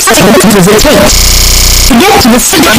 successfully to the tape. To get to the city,